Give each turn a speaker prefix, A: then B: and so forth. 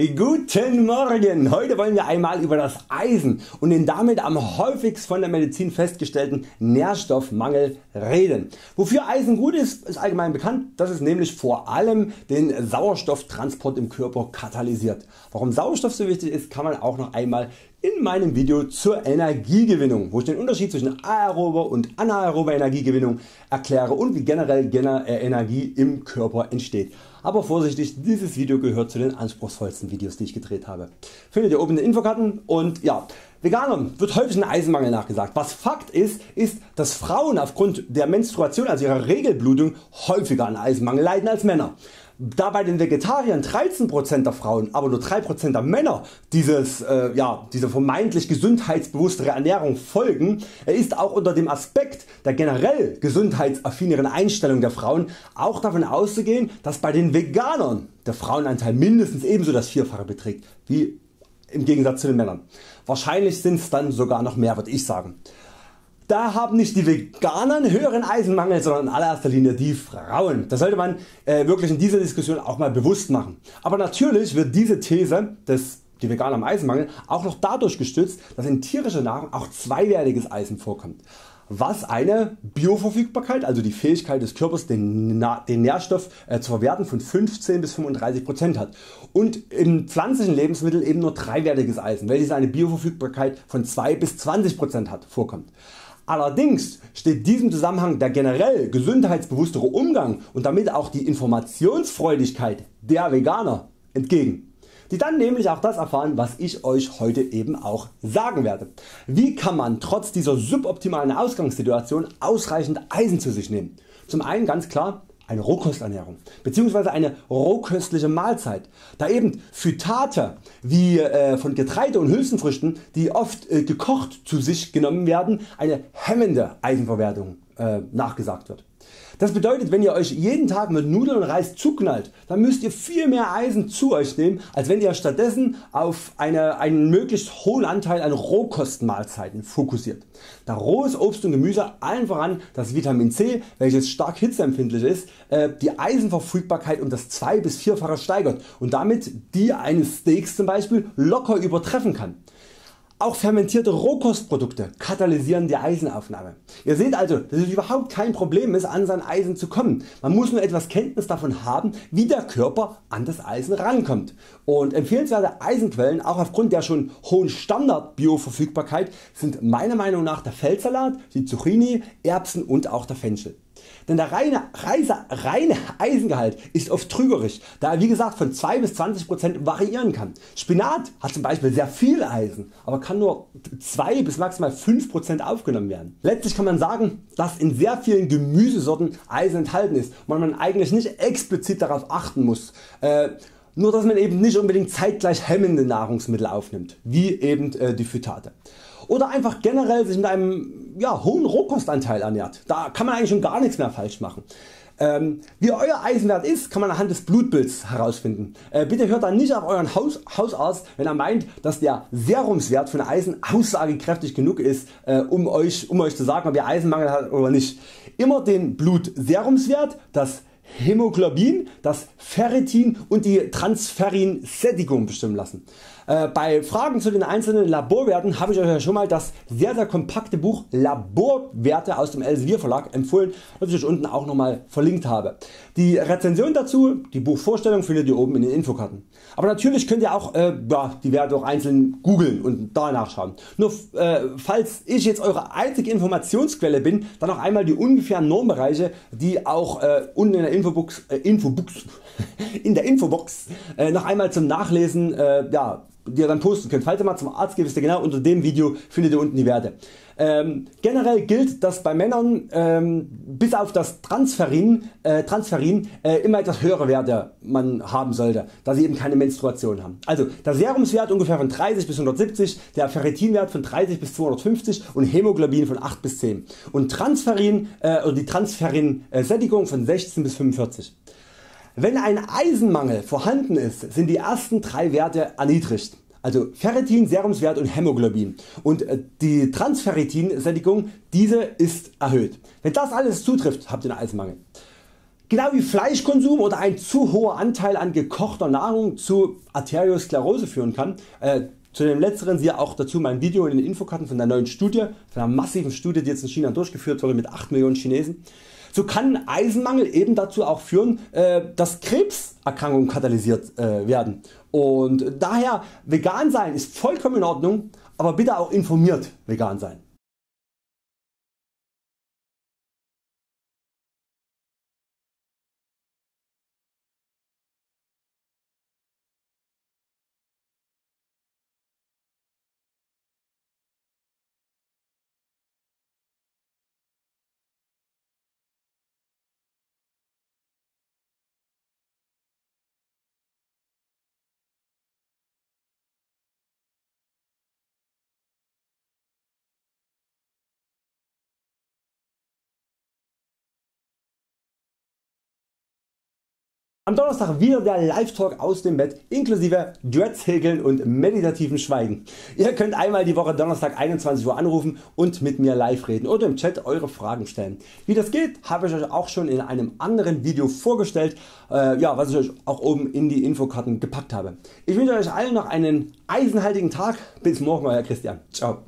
A: Guten Morgen! Heute wollen wir einmal über das Eisen und den damit am häufigst von der Medizin festgestellten Nährstoffmangel reden. Wofür Eisen gut ist, ist allgemein bekannt, dass es nämlich vor allem den Sauerstofftransport im Körper katalysiert. Warum Sauerstoff so wichtig ist, kann man auch noch einmal in meinem Video zur Energiegewinnung, wo ich den Unterschied zwischen aerober und anaerober Energiegewinnung erkläre und wie generell äh, Energie im Körper entsteht. Aber vorsichtig, dieses Video gehört zu den anspruchsvollsten Videos die ich gedreht habe. Findet ihr oben in den Infokarten und ja, Veganern wird häufig ein Eisenmangel nachgesagt. Was Fakt ist, ist dass Frauen aufgrund der Menstruation also ihrer Regelblutung häufiger an Eisenmangel leiden als Männer. Da bei den Vegetariern 13% der Frauen, aber nur 3% der Männer dieses, äh, ja, diese vermeintlich gesundheitsbewusstere Ernährung folgen, ist auch unter dem Aspekt der generell gesundheitsaffineren Einstellung der Frauen auch davon auszugehen, dass bei den Veganern der Frauenanteil mindestens ebenso das Vierfache beträgt wie im Gegensatz zu den Männern. Wahrscheinlich sind es dann sogar noch mehr würde ich sagen. Da haben nicht die Veganer einen höheren Eisenmangel, sondern in allererster Linie die Frauen. Das sollte man äh, wirklich in dieser Diskussion auch mal bewusst machen. Aber natürlich wird diese These des die Veganer am Eisenmangel auch noch dadurch gestützt, dass in tierischer Nahrung auch zweiwertiges Eisen vorkommt was eine Bioverfügbarkeit, also die Fähigkeit des Körpers den, den Nährstoff äh, zu verwerten von 15 bis 35% hat und im pflanzlichen Lebensmittel eben nur dreiwertiges Eisen, welches eine Bioverfügbarkeit von 2 bis 20% hat, vorkommt. Allerdings steht diesem Zusammenhang der generell gesundheitsbewusstere Umgang und damit auch die Informationsfreudigkeit der Veganer entgegen die dann nämlich auch das erfahren was ich Euch heute eben auch sagen werde. Wie kann man trotz dieser suboptimalen Ausgangssituation ausreichend Eisen zu sich nehmen? Zum einen ganz klar eine Rohkosternährung bzw. eine rohköstliche Mahlzeit, da eben Phytate wie äh, von Getreide und Hülsenfrüchten die oft äh, gekocht zu sich genommen werden eine hemmende Eisenverwertung äh, nachgesagt wird. Das bedeutet wenn ihr Euch jeden Tag mit Nudeln und Reis zuknallt, dann müsst ihr viel mehr Eisen zu Euch nehmen als wenn ihr stattdessen auf eine, einen möglichst hohen Anteil an Rohkostmahlzeiten fokussiert. Da rohes Obst und Gemüse allen voran das Vitamin C welches stark hitzeempfindlich ist äh, die Eisenverfügbarkeit um das 2 bis 4fache steigert und damit die eines Steaks zum Beispiel locker übertreffen kann. Auch fermentierte Rohkostprodukte katalysieren die Eisenaufnahme. Ihr seht also dass es überhaupt kein Problem ist an sein Eisen zu kommen. Man muss nur etwas Kenntnis davon haben wie der Körper an das Eisen rankommt. Und empfehlenswerte Eisenquellen auch aufgrund der schon hohen Standard-Bioverfügbarkeit sind meiner Meinung nach der Feldsalat, die Zucchini, Erbsen und auch der Fenchel. Denn der reine, Reise, reine Eisengehalt ist oft trügerisch, da er wie gesagt von 2 bis 20% variieren kann. Spinat hat zum Beispiel sehr viel Eisen, aber kann nur 2 bis maximal 5% aufgenommen werden. Letztlich kann man sagen, dass in sehr vielen Gemüsesorten Eisen enthalten ist und man eigentlich nicht explizit darauf achten muss. Äh, nur dass man eben nicht unbedingt zeitgleich hemmende Nahrungsmittel aufnimmt, wie eben äh, die Phytate oder einfach generell sich mit einem ja, hohen Rohkostanteil ernährt. Da kann man eigentlich schon gar nichts mehr falsch machen. Ähm, wie Euer Eisenwert ist, kann man anhand des Blutbilds herausfinden. Äh, bitte hört dann nicht auf Euren Haus, Hausarzt, wenn er meint, dass der Serumswert von Eisen aussagekräftig genug ist, äh, um, euch, um euch zu sagen, ob ihr Eisenmangel habt oder nicht. Immer den Blutserumswert, das Hämoglobin, das Ferritin und die Transferrinsättigung bestimmen lassen. Äh, bei Fragen zu den einzelnen Laborwerten habe ich Euch ja schon mal das sehr sehr kompakte Buch Laborwerte aus dem Elsevier Verlag empfohlen, das ich Euch unten auch nochmal verlinkt habe. Die Rezension dazu, die Buchvorstellung findet ihr oben in den Infokarten. Aber natürlich könnt ihr auch äh, ja, die Werte auch einzeln googeln und da nachschauen. Nur äh, falls ich jetzt Eure einzige Informationsquelle bin, dann noch einmal die ungefähren Normbereiche die auch äh, unten in der Infobox, äh, Infobox, in der Infobox äh, noch einmal zum Nachlesen ja, die ihr dann posten könnt. Falls ihr mal zum Arzt geht, wisst ihr genau unter dem Video findet ihr unten die Werte. Ähm, generell gilt dass bei Männern ähm, bis auf das Transferin, äh, Transferin äh, immer etwas höhere Werte man haben sollte, da sie eben keine Menstruation haben. Also der Serumswert ungefähr von 30 bis 170, der Ferritinwert von 30 bis 250 und Hämoglobin von 8 bis 10 und Transferin äh, oder die Transferin-Sättigung von 16 bis 45. Wenn ein Eisenmangel vorhanden ist, sind die ersten drei Werte erniedrigt. Also Ferritin, Serumswert und Hämoglobin und äh, die Transferritin-Sättigung diese ist erhöht. Wenn das alles zutrifft habt ihr einen Eisenmangel. Genau wie Fleischkonsum oder ein zu hoher Anteil an gekochter Nahrung zu Arteriosklerose führen kann. Äh, zu dem letzteren siehe auch dazu mein Video in den Infokarten von der neuen Studie, von einer massiven Studie die jetzt in China durchgeführt wurde mit 8 Millionen Chinesen. So kann Eisenmangel eben dazu auch führen, äh, dass Krebserkrankungen katalysiert äh, werden. Und daher vegan sein ist vollkommen in Ordnung, aber bitte auch informiert vegan sein. Am Donnerstag wieder der Live Talk aus dem Bett inklusive Dreads häkeln und meditativen Schweigen. Ihr könnt einmal die Woche Donnerstag 21 Uhr anrufen und mit mir live reden oder im Chat eure Fragen stellen. Wie das geht habe ich Euch auch schon in einem anderen Video vorgestellt, äh, ja, was ich Euch auch oben in die Infokarten gepackt habe. Ich wünsche Euch allen noch einen eisenhaltigen Tag. Bis morgen Euer Christian. Ciao.